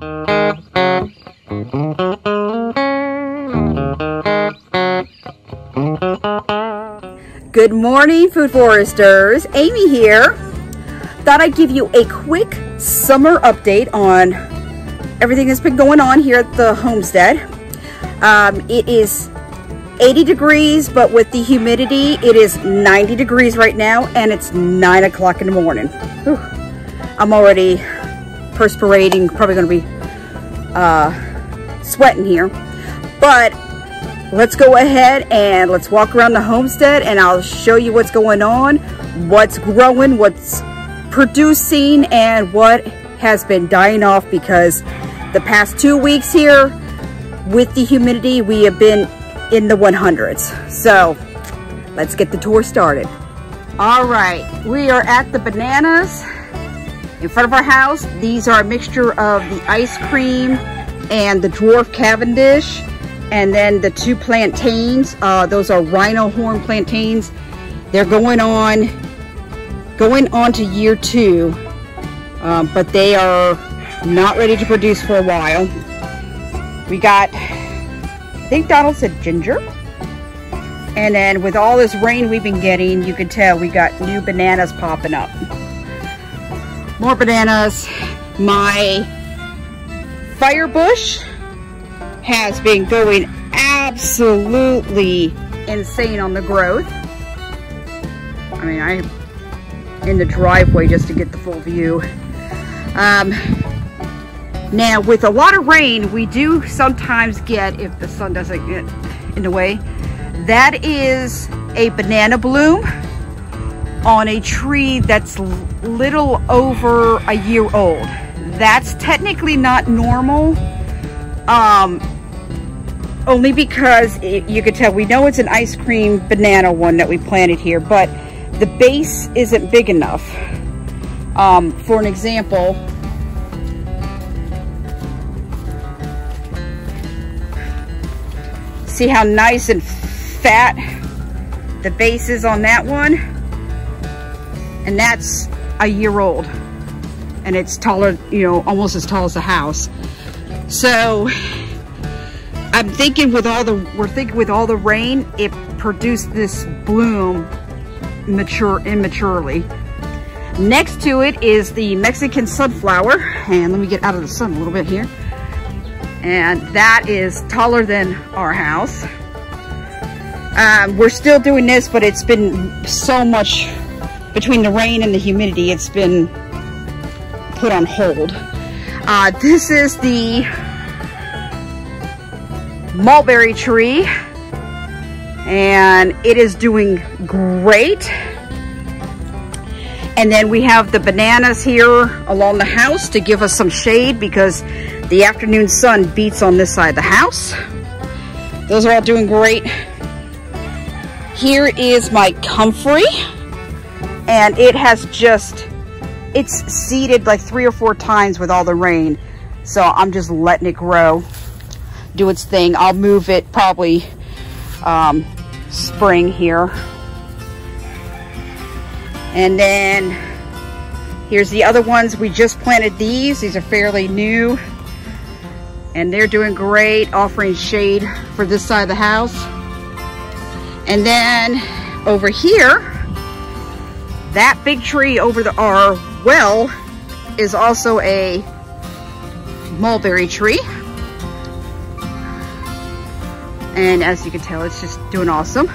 Good morning, Food Foresters. Amy here. Thought I'd give you a quick summer update on everything that's been going on here at the homestead. Um, it is 80 degrees, but with the humidity, it is 90 degrees right now, and it's 9 o'clock in the morning. Whew. I'm already perspirating, probably going to be uh, sweating here. But let's go ahead and let's walk around the homestead and I'll show you what's going on, what's growing, what's producing, and what has been dying off because the past two weeks here with the humidity, we have been in the 100s. So let's get the tour started. All right, we are at the bananas in front of our house. These are a mixture of the ice cream and the dwarf Cavendish. And then the two plantains, uh, those are rhino horn plantains. They're going on, going on to year two, um, but they are not ready to produce for a while. We got, I think Donald said ginger. And then with all this rain we've been getting, you can tell we got new bananas popping up. More bananas. My fire bush has been going absolutely insane on the growth. I mean, I'm in the driveway just to get the full view. Um, now, with a lot of rain, we do sometimes get, if the sun doesn't get in the way, that is a banana bloom on a tree that's little over a year old. That's technically not normal. Um, only because it, you could tell we know it's an ice cream banana one that we planted here, but the base isn't big enough. Um, for an example, see how nice and fat the base is on that one? And that's a year old. And it's taller, you know, almost as tall as the house. So I'm thinking with all the, we're thinking with all the rain, it produced this bloom mature, immaturely. Next to it is the Mexican sunflower. And let me get out of the sun a little bit here. And that is taller than our house. Um, we're still doing this, but it's been so much between the rain and the humidity, it's been put on hold. Uh, this is the mulberry tree and it is doing great. And then we have the bananas here along the house to give us some shade because the afternoon sun beats on this side of the house. Those are all doing great. Here is my comfrey and it has just, it's seeded like three or four times with all the rain. So I'm just letting it grow do its thing. I'll move it probably um, spring here. And then here's the other ones. We just planted these. These are fairly new. And they're doing great, offering shade for this side of the house. And then over here, that big tree over the, our well is also a mulberry tree. And as you can tell, it's just doing awesome.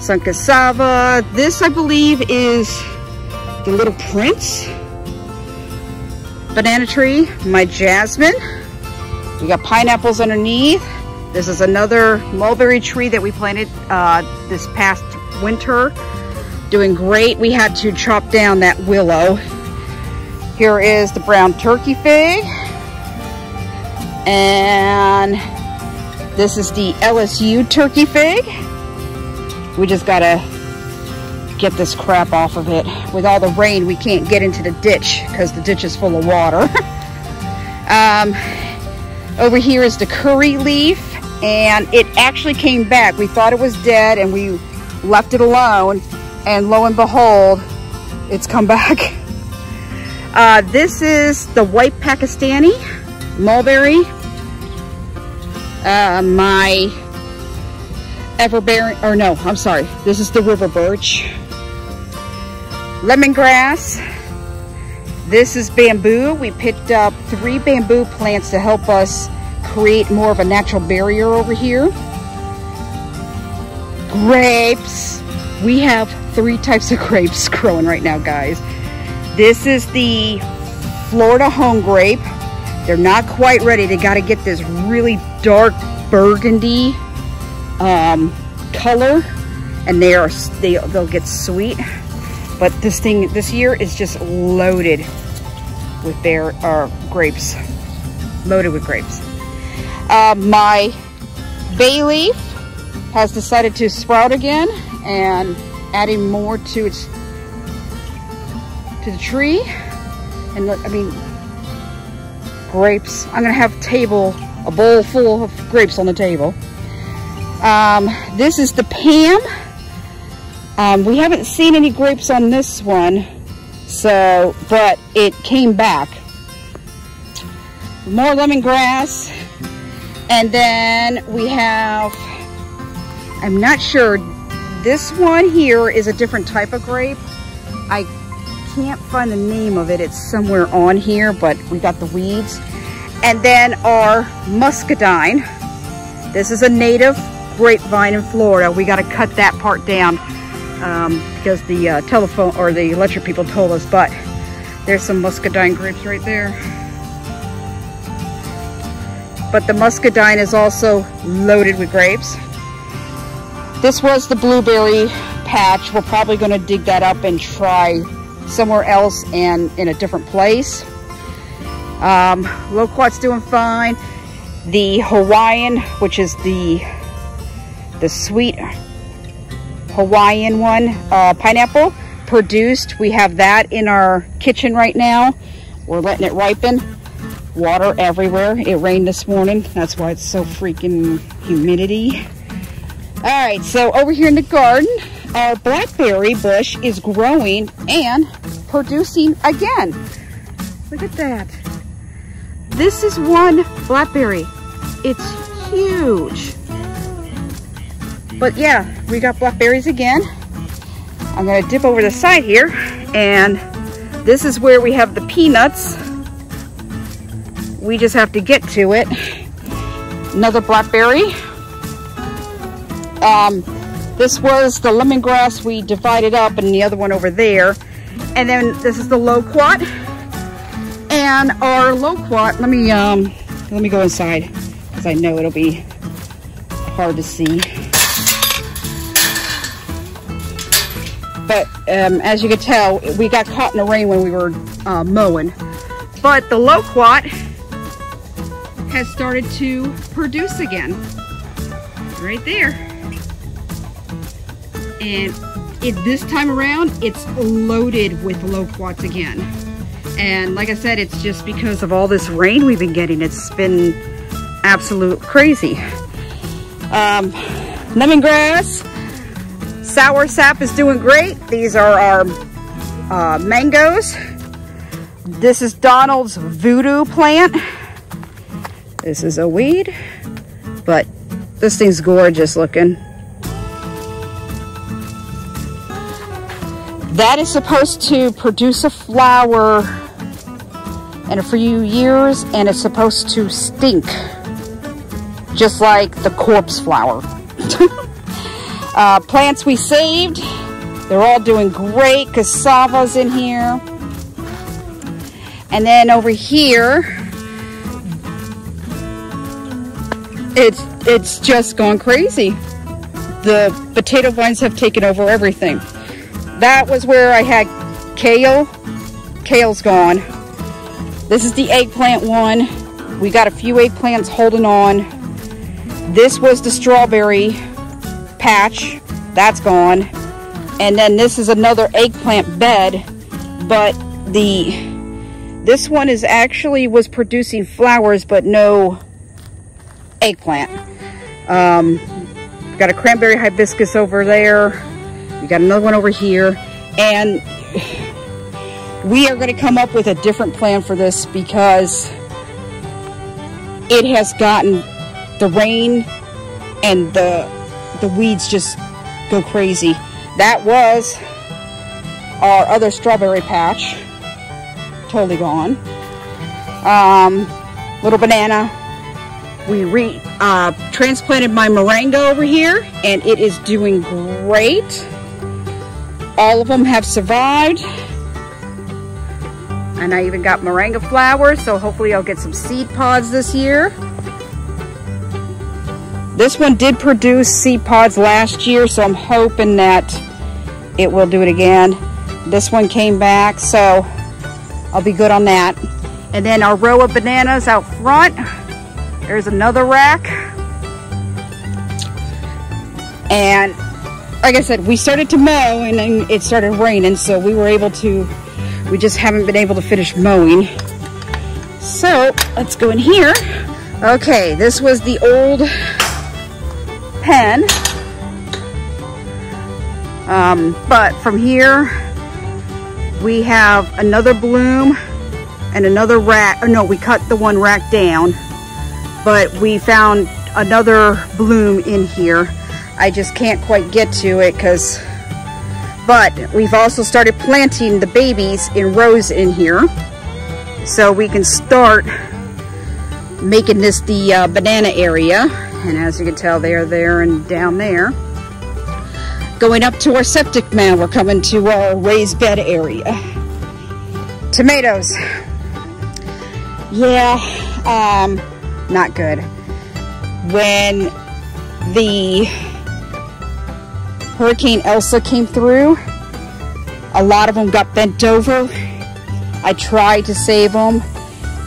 Some cassava. This, I believe, is the Little Prince banana tree. My jasmine. We got pineapples underneath. This is another mulberry tree that we planted uh, this past winter. Doing great. We had to chop down that willow. Here is the brown turkey fig. And this is the LSU turkey fig. We just gotta get this crap off of it. With all the rain, we can't get into the ditch because the ditch is full of water. um, over here is the curry leaf and it actually came back. We thought it was dead and we left it alone and lo and behold, it's come back. Uh, this is the white Pakistani mulberry, uh, my everbearing, or no, I'm sorry, this is the river birch, lemongrass, this is bamboo. We picked up three bamboo plants to help us create more of a natural barrier over here. Grapes. We have three types of grapes growing right now, guys. This is the Florida home grape. They're not quite ready. They got to get this really dark burgundy um, color and they are they, they'll get sweet but this thing this year is just loaded with bear or grapes loaded with grapes uh, my bay leaf has decided to sprout again and adding more to its to the tree and look I mean grapes I'm gonna have table a bowl full of grapes on the table um, this is the Pam um, we haven't seen any grapes on this one, so, but it came back. More lemongrass. And then we have, I'm not sure, this one here is a different type of grape. I can't find the name of it. It's somewhere on here, but we got the weeds. And then our muscadine. This is a native grapevine in Florida. We got to cut that part down um, because the uh, telephone or the electric people told us, but there's some muscadine grapes right there. But the muscadine is also loaded with grapes. This was the blueberry patch. We're probably going to dig that up and try somewhere else and in a different place. Um, Loquat's doing fine. The Hawaiian, which is the the sweet Hawaiian one, uh, pineapple, produced. We have that in our kitchen right now. We're letting it ripen. Water everywhere. It rained this morning. That's why it's so freaking humidity. All right, so over here in the garden, our blackberry bush is growing and producing again. Look at that. This is one blackberry. It's huge. But yeah, we got blackberries again. I'm gonna dip over the side here and this is where we have the peanuts. We just have to get to it. Another blackberry. Um, this was the lemongrass we divided up and the other one over there. And then this is the loquat. And our loquat, let me um let me go inside because I know it'll be hard to see. But um, as you can tell, we got caught in the rain when we were uh, mowing. But the loquat has started to produce again. Right there. And it, this time around, it's loaded with loquats again. And like I said, it's just because of all this rain we've been getting. It's been absolute crazy. Um, lemongrass, Soursop is doing great. These are our uh, mangoes. This is Donald's voodoo plant. This is a weed, but this thing's gorgeous looking. That is supposed to produce a flower in a few years and it's supposed to stink just like the corpse flower. Uh, plants we saved, they're all doing great. Cassava's in here. And then over here, it's, it's just gone crazy. The potato vines have taken over everything. That was where I had kale. Kale's gone. This is the eggplant one. We got a few eggplants holding on. This was the strawberry patch. That's gone. And then this is another eggplant bed, but the this one is actually was producing flowers, but no eggplant. Um, got a cranberry hibiscus over there. We got another one over here. And we are going to come up with a different plan for this because it has gotten the rain and the the weeds just go crazy. That was our other strawberry patch. Totally gone. Um, little banana. We re uh, transplanted my moringa over here and it is doing great. All of them have survived. And I even got moringa flowers, so hopefully I'll get some seed pods this year. This one did produce seed pods last year, so I'm hoping that it will do it again. This one came back, so I'll be good on that. And then our row of bananas out front. There's another rack. And like I said, we started to mow and then it started raining, so we were able to, we just haven't been able to finish mowing. So let's go in here. Okay, this was the old pen. Um, but from here, we have another bloom and another rack. Oh no, we cut the one rack down, but we found another bloom in here. I just can't quite get to it because, but we've also started planting the babies in rows in here. So we can start making this the uh, banana area and as you can tell, they are there and down there. Going up to our septic mound, we're coming to our raised bed area. Tomatoes. Yeah, um, not good. When the Hurricane Elsa came through, a lot of them got bent over. I tried to save them.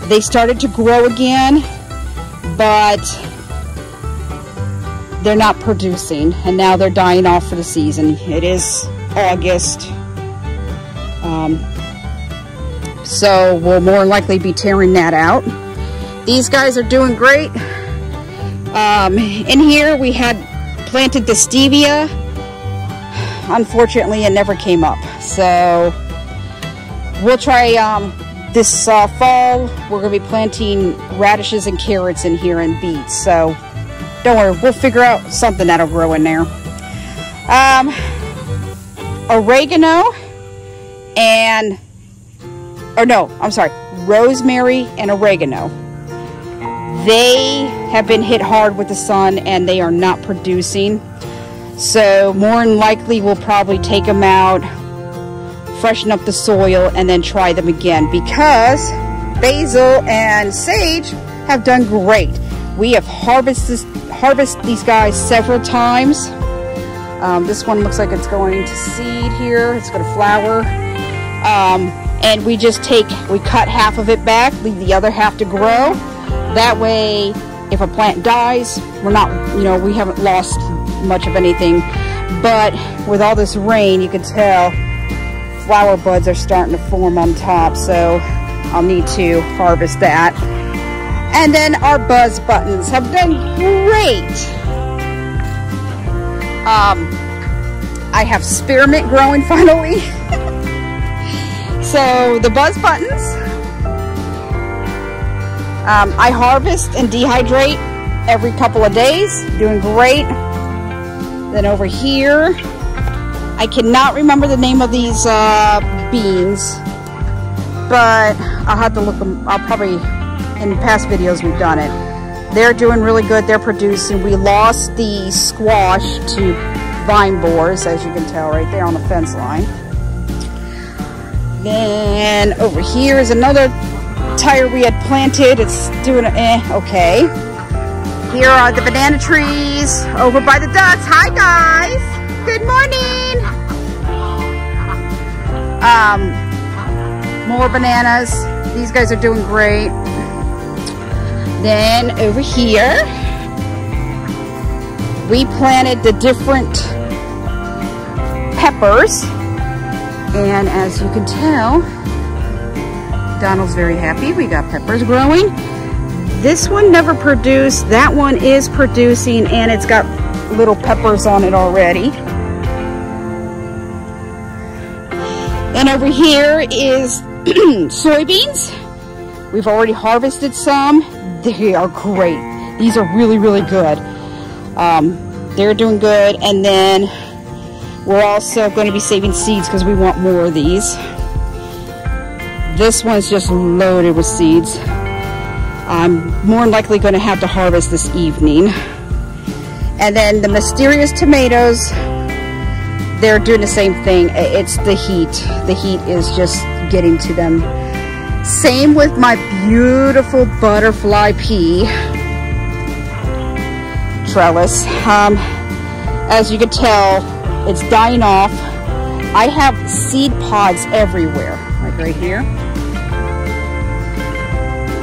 They started to grow again, but they're not producing and now they're dying off for the season. It is August. Um, so we'll more likely be tearing that out. These guys are doing great. Um, in here we had planted the stevia. Unfortunately, it never came up. So we'll try um, this uh, fall. We're going to be planting radishes and carrots in here and beets. So don't worry, we'll figure out something that'll grow in there. Um, oregano and, or no, I'm sorry, rosemary and oregano. They have been hit hard with the sun and they are not producing. So more than likely we'll probably take them out, freshen up the soil, and then try them again because basil and sage have done great. We have harvested harvest these guys several times. Um, this one looks like it's going to seed here. It's going to flower. Um, and we just take, we cut half of it back, leave the other half to grow. That way, if a plant dies, we're not, you know, we haven't lost much of anything. But with all this rain, you can tell flower buds are starting to form on top. So I'll need to harvest that. And then our buzz buttons have done great. Um, I have spearmint growing finally. so the buzz buttons, um, I harvest and dehydrate every couple of days, doing great. Then over here, I cannot remember the name of these uh, beans, but I'll have to look them, I'll probably in past videos we've done it. They're doing really good. They're producing. We lost the squash to vine borers, as you can tell right there on the fence line. Then over here is another tire we had planted. It's doing eh, okay. Here are the banana trees over by the ducks. Hi guys. Good morning. Um, more bananas. These guys are doing great. Then over here, we planted the different peppers. And as you can tell, Donald's very happy. We got peppers growing. This one never produced. That one is producing and it's got little peppers on it already. And over here is soybeans. We've already harvested some they are great. These are really, really good. Um, they're doing good. And then we're also going to be saving seeds because we want more of these. This one's just loaded with seeds. I'm more likely going to have to harvest this evening. And then the mysterious tomatoes, they're doing the same thing. It's the heat. The heat is just getting to them. Same with my beautiful butterfly pea trellis. Um, as you can tell, it's dying off. I have seed pods everywhere, like right here.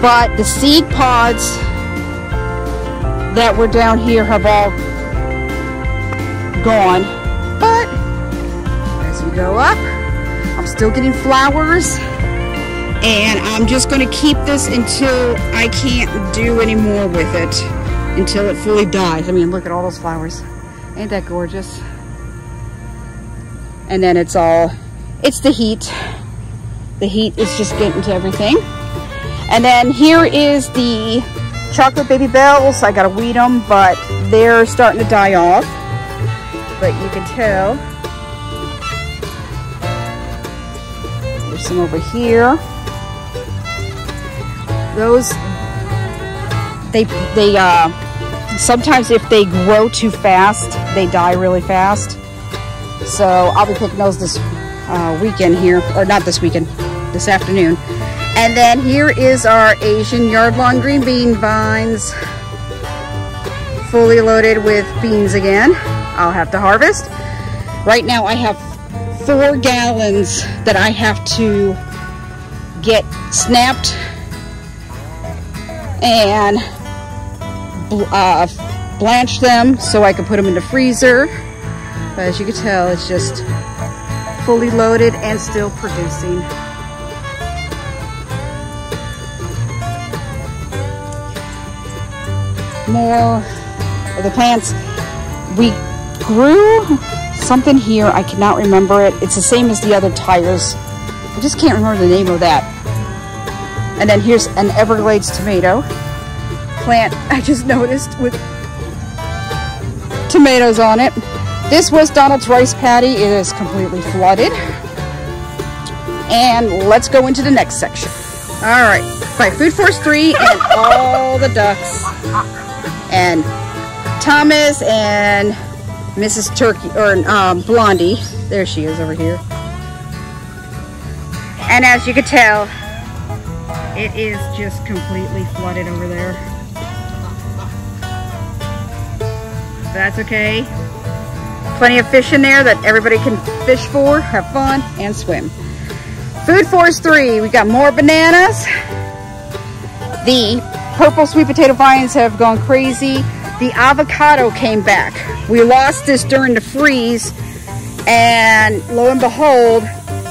But the seed pods that were down here have all gone. But as we go up, I'm still getting flowers. And I'm just going to keep this until I can't do any more with it. Until it fully dies. I mean, look at all those flowers. Ain't that gorgeous? And then it's all, it's the heat. The heat is just getting to everything. And then here is the chocolate baby bells. I gotta weed them, but they're starting to die off. But you can tell. There's some over here. Those, they, they, uh, sometimes if they grow too fast, they die really fast. So I'll be picking those this uh, weekend here, or not this weekend, this afternoon. And then here is our Asian yard-long green bean vines. Fully loaded with beans again. I'll have to harvest. Right now I have four gallons that I have to get snapped and uh, blanch them so I can put them in the freezer. But as you can tell, it's just fully loaded and still producing. More of the plants. We grew something here. I cannot remember it. It's the same as the other tires. I just can't remember the name of that. And then here's an Everglades tomato plant I just noticed with tomatoes on it. This was Donald's rice paddy. It is completely flooded. And let's go into the next section. All right, by Food Forest 3 and all the ducks. And Thomas and Mrs. Turkey, or um, Blondie. There she is over here. And as you can tell, it is just completely flooded over there. That's okay. Plenty of fish in there that everybody can fish for, have fun, and swim. Food Forest 3, we got more bananas. The purple sweet potato vines have gone crazy. The avocado came back. We lost this during the freeze, and lo and behold,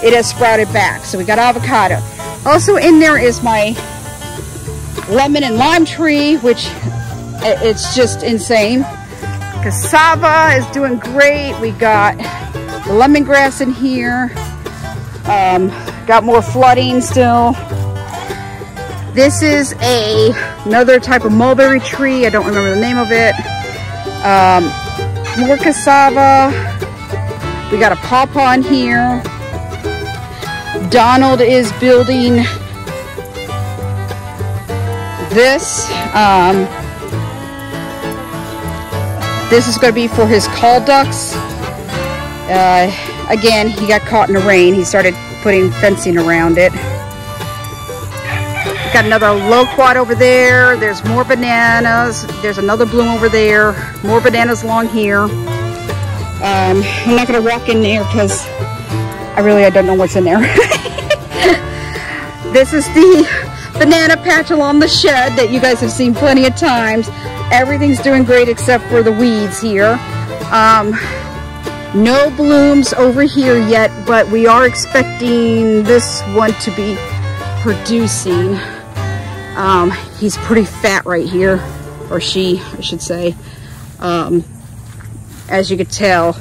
it has sprouted back. So we got avocado. Also in there is my lemon and lime tree, which it's just insane. Cassava is doing great. We got the lemongrass in here. Um, got more flooding still. This is a another type of mulberry tree. I don't remember the name of it. Um, more cassava. We got a pawpaw in here. Donald is building this. Um, this is going to be for his call ducks. Uh, again, he got caught in the rain. He started putting fencing around it. Got another loquat over there. There's more bananas. There's another bloom over there. More bananas along here. Um, I'm not going to walk in there because I really I don't know what's in there. this is the banana patch along the shed that you guys have seen plenty of times. Everything's doing great except for the weeds here. Um, no blooms over here yet, but we are expecting this one to be producing. Um, he's pretty fat right here, or she, I should say. Um, as you could tell.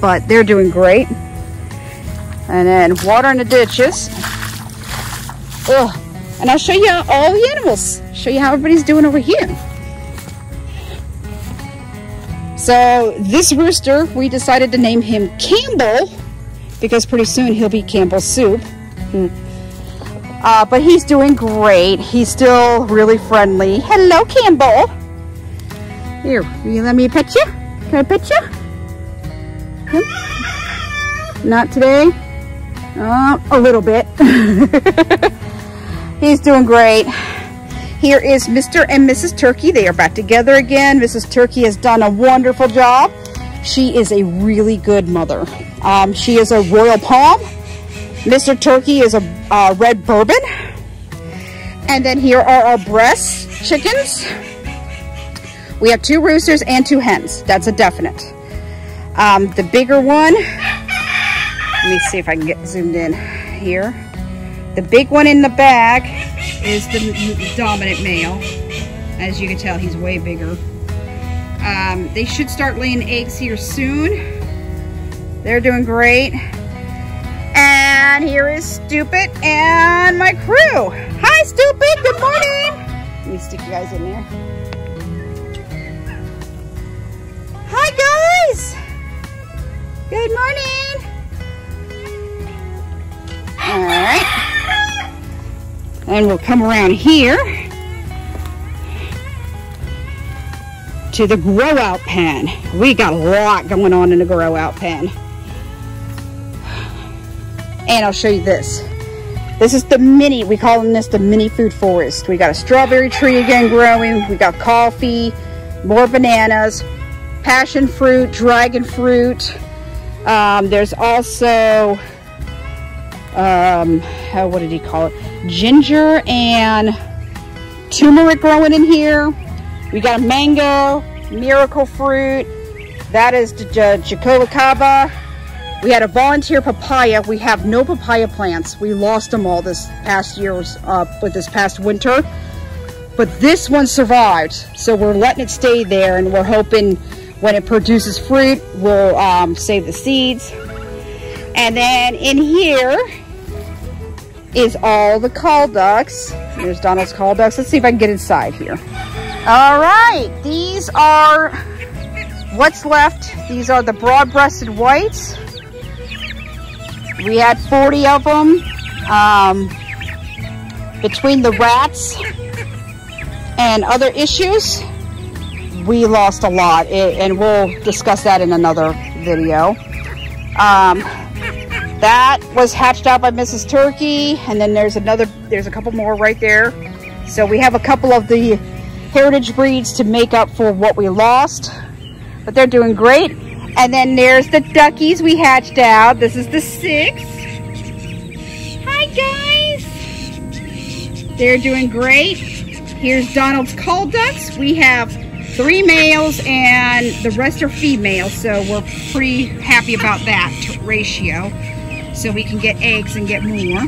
But they're doing great. And then water in the ditches. Ugh, And I'll show you all the animals. Show you how everybody's doing over here. So this rooster, we decided to name him Campbell because pretty soon he'll be Campbell Soup. Uh, but he's doing great. He's still really friendly. Hello, Campbell. Here, will you let me pet you? Can I pet you? Hmm? Not today? Uh, a little bit. he's doing great. Here is Mr. and Mrs. Turkey. They are back together again. Mrs. Turkey has done a wonderful job. She is a really good mother. Um, she is a Royal Palm. Mr. Turkey is a uh, red bourbon. And then here are our breast chickens. We have two roosters and two hens. That's a definite. Um, the bigger one, let me see if I can get zoomed in here. The big one in the back is the dominant male. As you can tell, he's way bigger. Um, they should start laying eggs here soon. They're doing great. And here is Stupid and my crew. Hi, Stupid. Good morning. Let me stick you guys in there. Hi, guys. Good morning. All right. And we'll come around here to the grow out pen. We got a lot going on in the grow out pen. And I'll show you this. This is the mini, we call this the mini food forest. We got a strawberry tree again growing. We got coffee, more bananas, passion fruit, dragon fruit. Um, there's also, um, how, what did he call it? Ginger and turmeric growing in here. We got a mango, miracle fruit. That is the jaboticaba. We had a volunteer papaya. We have no papaya plants. We lost them all this past year's, uh, with this past winter. But this one survived. So we're letting it stay there and we're hoping when it produces fruit, we'll um, save the seeds. And then in here is all the call ducks. There's Donald's call ducks. Let's see if I can get inside here. All right, these are what's left. These are the broad-breasted whites. We had 40 of them. Um, between the rats and other issues, we lost a lot. and we'll discuss that in another video. Um, that was hatched out by Mrs. Turkey. And then there's another, there's a couple more right there. So we have a couple of the heritage breeds to make up for what we lost. But they're doing great. And then there's the duckies we hatched out. This is the six. Hi, guys. They're doing great. Here's Donald's call ducks. We have three males and the rest are females. So we're pretty happy about that ratio. So we can get eggs and get more.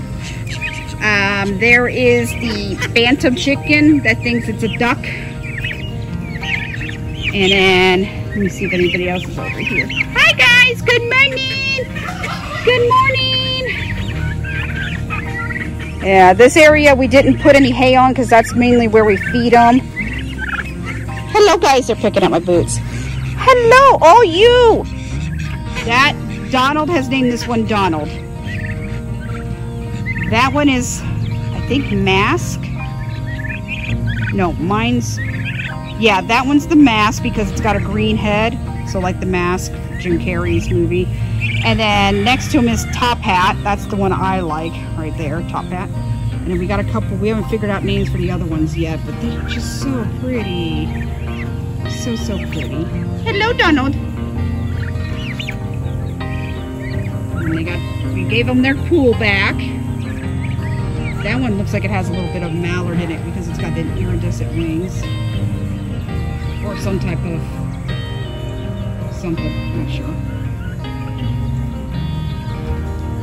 Um, there is the bantam chicken that thinks it's a duck. And then let me see if anybody else is over here. Hi guys, good morning. Good morning. Yeah, this area we didn't put any hay on because that's mainly where we feed them. Hello guys, they're picking up my boots. Hello, all you. That, Donald has named this one Donald. That one is, I think, Mask. No, mine's yeah, that one's the mask because it's got a green head. So like the mask, Jim Carrey's movie. And then next to him is Top Hat. That's the one I like right there, Top Hat. And then we got a couple, we haven't figured out names for the other ones yet, but they're just so pretty. So, so pretty. Hello, Donald. And they got, we gave them their pool back. That one looks like it has a little bit of mallard in it because it's got the iridescent wings or some type of something, I'm not sure.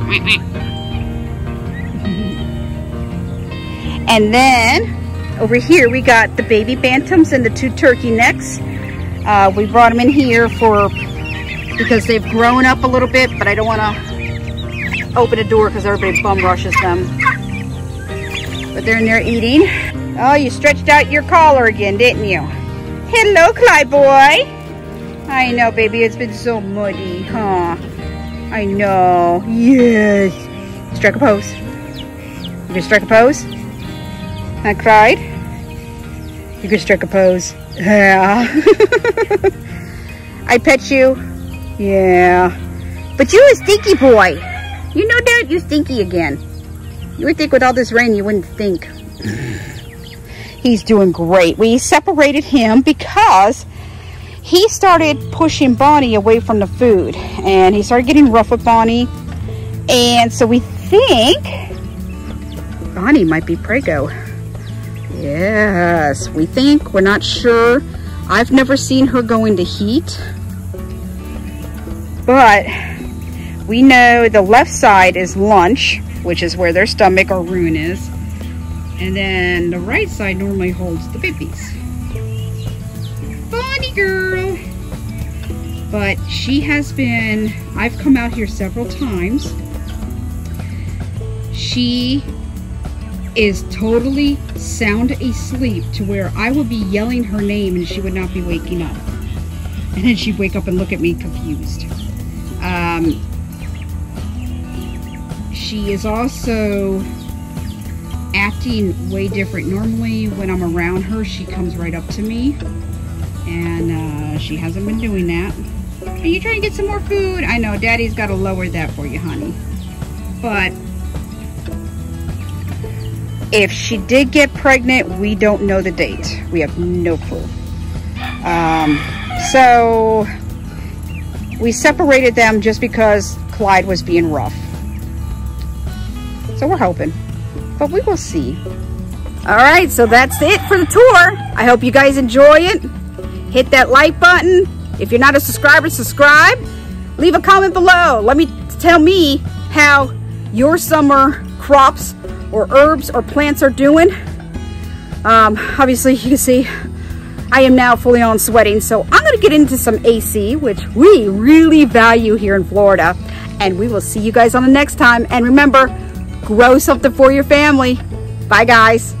and then over here we got the baby bantams and the two turkey necks. Uh, we brought them in here for because they've grown up a little bit, but I don't want to open a door because everybody bum rushes them. But they're in there eating. Oh, you stretched out your collar again, didn't you? Hello, Clyde boy. I know, baby. It's been so muddy, huh? I know. Yes. Strike a pose. You can strike a pose? I cried. You can strike a pose. Yeah. I pet you. Yeah. But you a stinky boy. You know that? You stinky again. You would think with all this rain, you wouldn't think. He's doing great. We separated him because he started pushing Bonnie away from the food and he started getting rough with Bonnie. And so we think Bonnie might be Prego. Yes, we think. We're not sure. I've never seen her go into heat. But we know the left side is lunch, which is where their stomach or rumen is. And then the right side normally holds the babies. Bonnie girl! But she has been, I've come out here several times. She is totally sound asleep to where I would be yelling her name and she would not be waking up. And then she'd wake up and look at me confused. Um, she is also acting way different. Normally when I'm around her, she comes right up to me. And uh, she hasn't been doing that. Are you trying to get some more food? I know, Daddy's got to lower that for you, honey. But if she did get pregnant, we don't know the date. We have no clue. Um, so we separated them just because Clyde was being rough. So we're hoping, but we will see. All right, so that's it for the tour. I hope you guys enjoy it. Hit that like button. If you're not a subscriber, subscribe. Leave a comment below. Let me tell me how your summer crops or herbs or plants are doing. Um, obviously, you can see I am now fully on sweating, so I'm going to get into some AC, which we really value here in Florida. And we will see you guys on the next time. And remember, grow something for your family. Bye, guys.